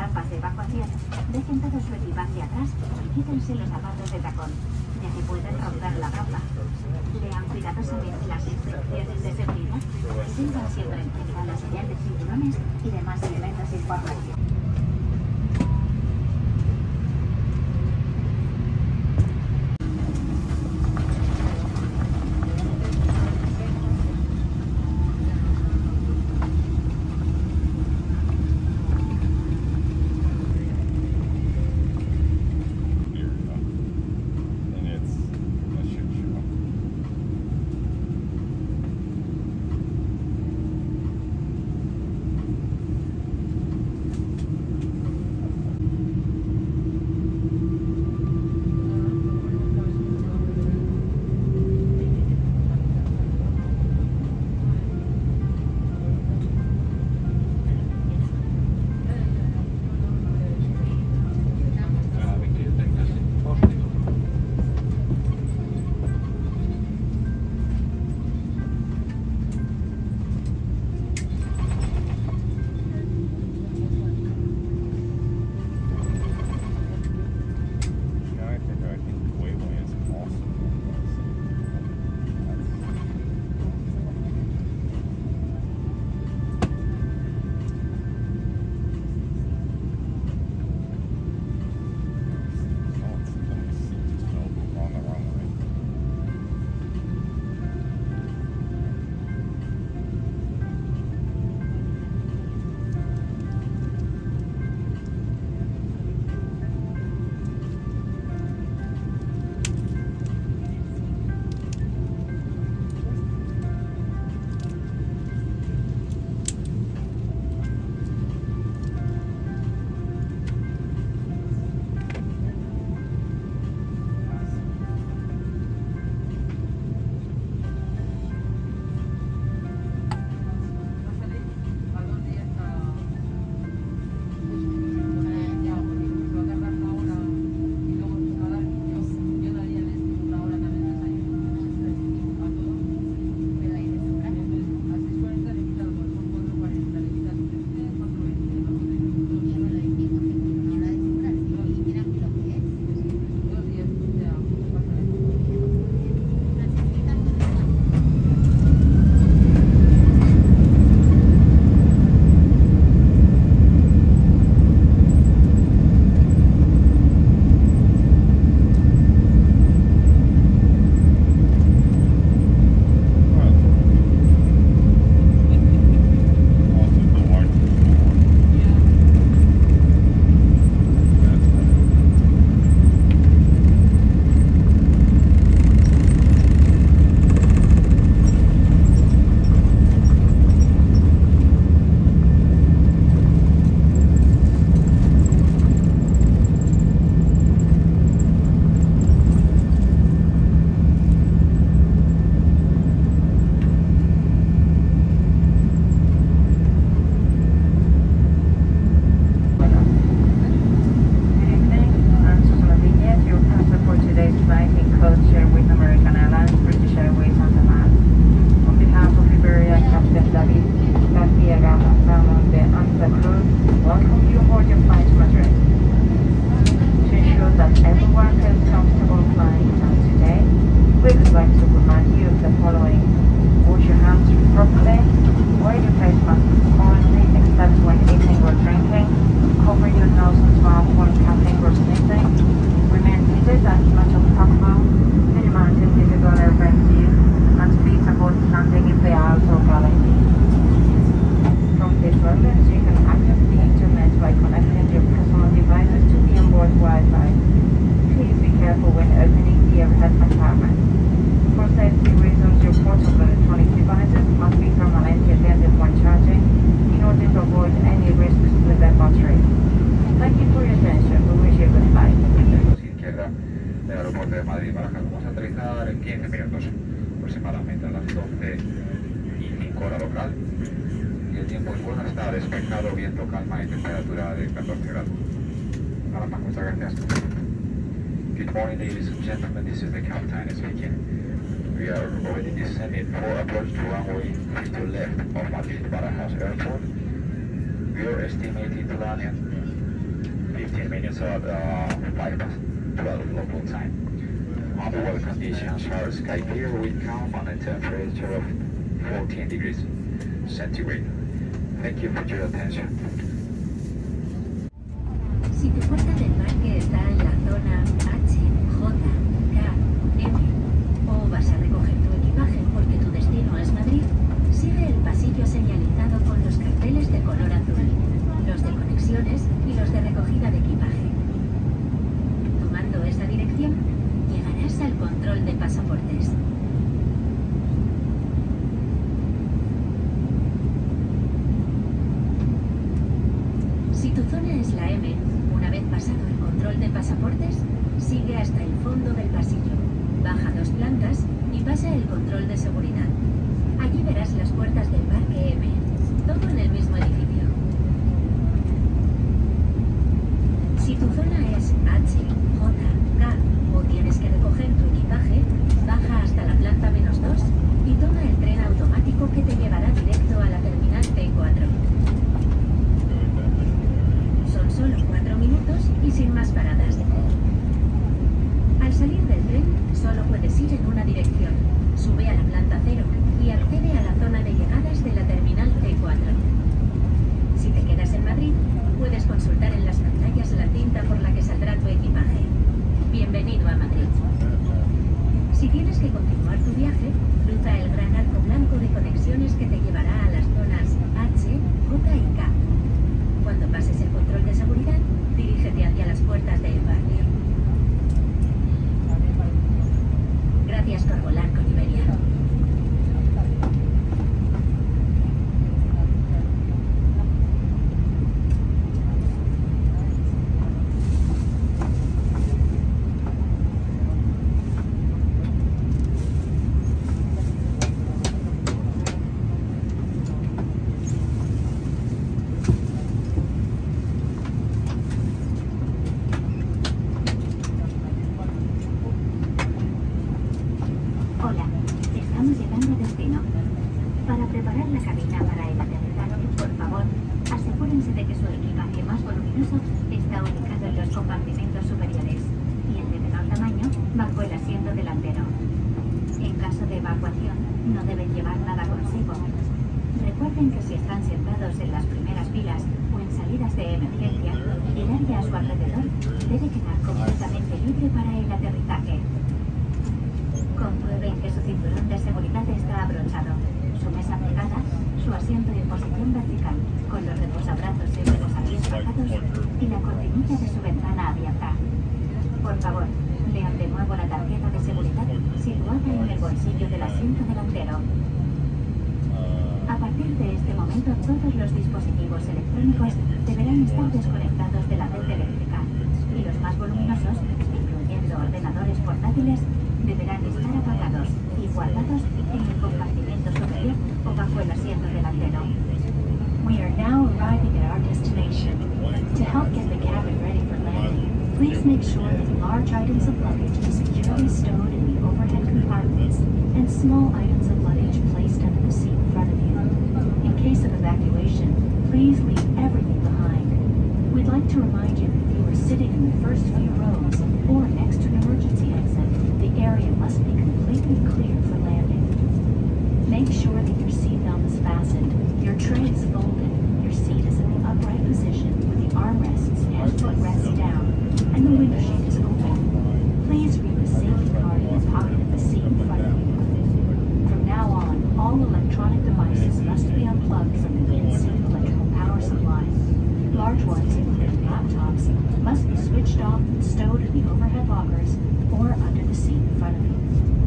rampas de evacuación, dejen todo su equipaje atrás y quítense los zapatos de tacón, ya que pueden romper la rampa. Lean cuidadosamente las instrucciones de seguridad y tengan siempre en cuenta las señales, cinturones y demás elementos informativos. you are already descending for approach to runway 50 left of Madrid Barajas Airport. We are estimated landing 15 minutes at uh, bypass 12 local time. weather conditions are sky clear with calm and a temperature of 14 degrees centigrade. Thank you for your attention. Y pasa el control de seguridad. Allí verás las puertas del Parque M, todo en el mismo edificio. Si tu zona es H, J, K o tienes que recoger tu puedes ir en una dirección. Sube a la planta 0 y accede a la zona de llegadas de la terminal T4. Si te quedas en Madrid, puedes consultar en las pantallas la tinta por la que saldrá tu equipaje. Bienvenido a Madrid. Si tienes que continuar tu viaje, cruza el gran arco blanco de conexiones que te lleva cabina para el aterrizaje, por favor, asegúrense de que su equipaje más voluminoso está ubicado en los compartimentos superiores y el de menor tamaño bajo el asiento delantero. En caso de evacuación, no deben llevar nada consigo. Recuerden que si están sentados en las primeras filas o en salidas de emergencia, el área a su alrededor debe quedar completamente libre para el aterrizaje. Comprueben que su cinturón de seguridad está abrochado su mesa pegada, su asiento en posición vertical, con los reposabrazos y los pies bajados y la cortinilla de su ventana abierta. Por favor, lean de nuevo la tarjeta de seguridad situada en el bolsillo del asiento delantero. A partir de este momento, todos los dispositivos electrónicos deberán estar desconectados de la red eléctrica y los más voluminosos, incluyendo ordenadores portátiles, deberán estar apagados y guardados Please make sure that large items of luggage are securely stowed in the overhead compartments and small items of luggage placed under the seat in front of you. In case of evacuation, please leave everything behind. We'd like to remind you that if you are sitting in the first few rows or next to an emergency exit, the area must be completely clear for landing. Make sure that your seatbelt is fastened, your tray is folded, your seat is in the upright position with the armrests and footrests down and the window shade is open. Please read the safety card in the pocket of the seat in front of you. From now on, all electronic devices must be unplugged from the in-seat electrical power supply. Large ones, including laptops, must be switched off and stowed in the overhead lockers or under the seat in front of you.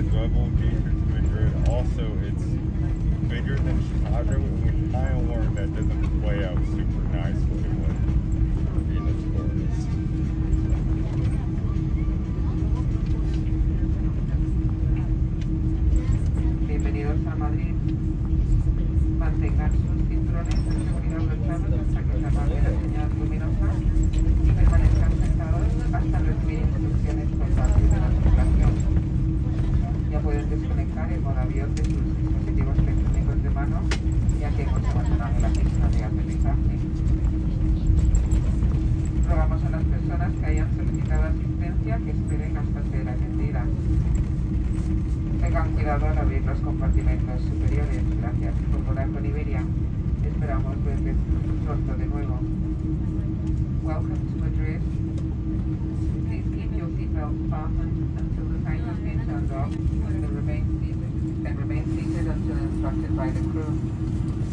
and level to Also, it's bigger than Chicago, and we kind that doesn't play out super nicely in the tourist. que esperen Tengan cuidado al abrir los compartimentos superiores. Gracias por volar con Iberia. Esperamos pronto de nuevo. Welcome to Madrid. Please keep your seatbelt fastened until the sign has been turned off and remain seated, and remain seated until instructed by the crew.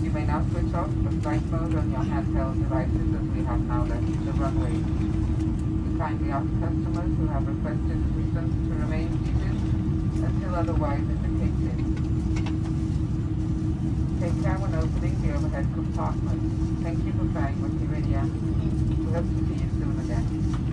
You may now switch off the flight mode on your handheld devices as we have now left the runway kindly ask customers who have requested assistance to remain seated until otherwise indicated. Take care when opening the overhead compartment. Thank you for flying with Iberia. We hope to see you soon again.